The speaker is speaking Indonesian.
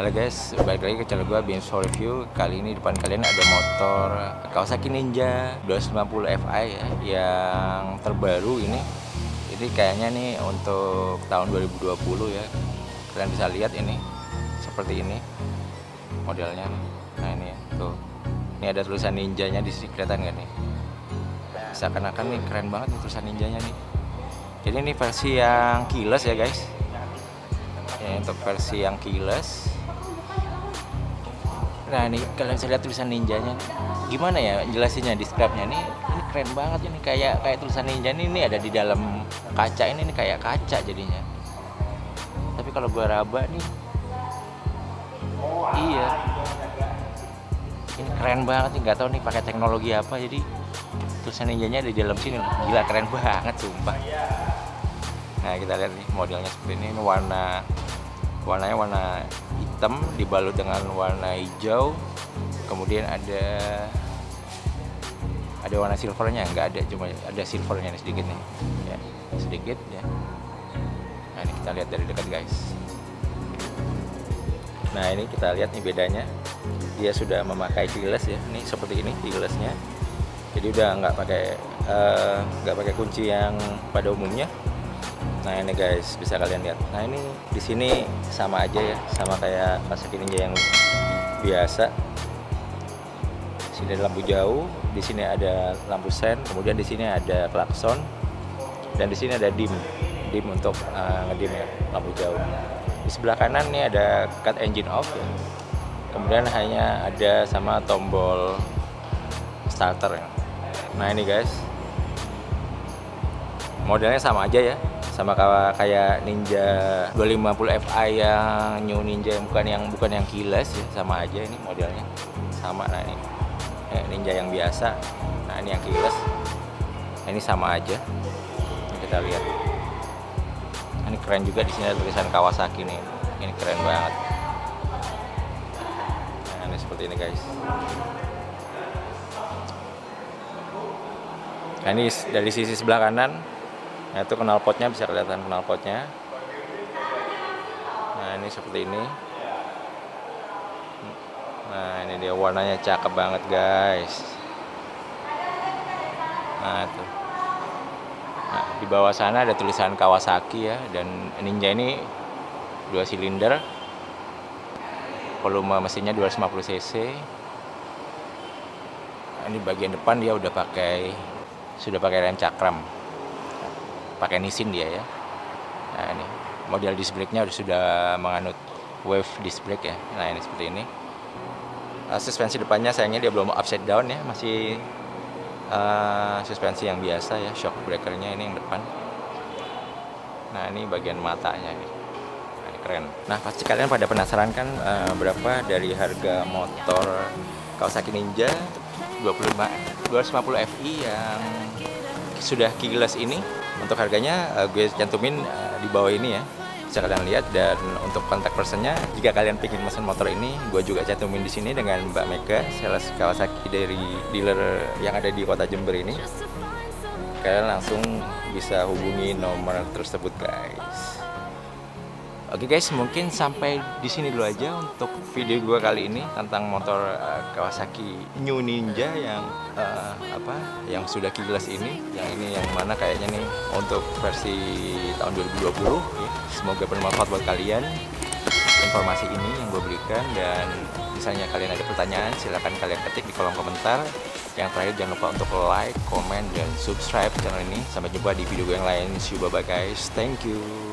Halo guys, balik lagi ke channel gue Bimso Review. Kali ini depan kalian ada motor Kawasaki Ninja 250 Fi ya Yang terbaru ini. Ini kayaknya nih untuk tahun 2020 ya. Kalian bisa lihat ini Seperti ini Modelnya. Nah ini ya, tuh. Ini ada tulisan ninjanya di sini kelihatan gak nih? Seakan-akan nih keren banget nih tulisan ninjanya nih. Jadi ini versi yang keyless ya guys. Ini untuk versi yang keyless Nah ini kalian bisa lihat tulisan ninjanya nih. Gimana ya jelasinnya describe-nya nih? Ini keren banget ini kayak kayak tulisan ninja ini, ini ada di dalam kaca ini ini kayak kaca jadinya. Tapi kalau gua raba nih Iya. Ini keren banget nih, nggak tahu nih pakai teknologi apa jadi tulisan ninjanya ada di dalam sini. Gila keren banget sumpah. Nah, kita lihat nih modelnya seperti ini, ini warna warnanya warna hitam dibalut dengan warna hijau. Kemudian ada ada warna silvernya nggak ada cuma ada silvernya sedikit nih. Ya sedikit ya. Nah ini kita lihat dari dekat guys. Nah ini kita lihat nih bedanya. Dia sudah memakai keyless ya ini seperti ini keylessnya. Jadi udah nggak pakai eh, nggak uh, pakai kunci yang pada umumnya Nah ini guys bisa kalian lihat. Nah ini di sini sama aja ya, sama kayak Kawasaki Ninja yang biasa. Di sini ada lampu jauh, di sini ada lampu sen, kemudian di sini ada klakson, dan di sini ada dim, dim untuk uh, ngedim ya lampu jauh. Di sebelah kanan nih ada cut engine off ya. Kemudian hanya ada sama tombol starter ya. Nah ini guys, modelnya sama aja ya. Sama kayak Ninja 250 Fi yang New Ninja yang bukan yang bukan yang kilas ya sama aja ini modelnya. Sama nah ini. Eh, Ninja yang biasa. Nah ini yang kilas nah, ini sama aja. Kita lihat. Ini keren juga di sini ada tulisan Kawasaki nih. Ini keren banget. Nah ini seperti ini guys. Nah ini dari sisi sebelah kanan Nah itu knalpotnya bisa kelihatan knalpotnya. Nah ini seperti ini. Nah ini dia warnanya cakep banget guys. Nah itu. Nah, di bawah sana ada tulisan Kawasaki ya dan Ninja ini dua silinder. Volume mesinnya 250 cc. Nah, ini bagian depan dia udah pakai sudah pakai rem cakram pakai Nissin dia ya. Nah ini. Model disc brake-nya sudah menganut wave disc brake ya. Nah ini seperti ini. Uh, suspensi depannya sayangnya dia belum upside down ya. Masih uh, suspensi yang biasa ya. Shock breakernya ini yang depan. Nah ini bagian matanya nih. Nah, keren. Nah pasti kalian pada penasaran kan uh, berapa dari harga motor Kawasaki Ninja? 25 250 Fi yang sudah keyless ini untuk harganya uh, gue cantumin uh, di bawah ini ya. Bisa kalian lihat dan untuk kontak personnya jika kalian ingin mesin motor ini gue juga cantumin di sini dengan Mbak Mega sales Kawasaki dari dealer yang ada di kota Jember ini. Kalian langsung bisa hubungi nomor tersebut guys Oke guys, mungkin sampai di sini dulu aja untuk video gue kali ini tentang motor uh, Kawasaki New Ninja yang uh, apa yang sudah keyless ini. Yang ini yang mana kayaknya nih untuk versi tahun 2020 ya. Semoga bermanfaat buat kalian. Informasi ini yang gue berikan dan misalnya kalian ada pertanyaan silahkan kalian ketik di kolom komentar. Yang terakhir jangan lupa untuk like, comment, dan subscribe channel ini. Sampai jumpa di video gue yang lain. See you bye bye guys. Thank you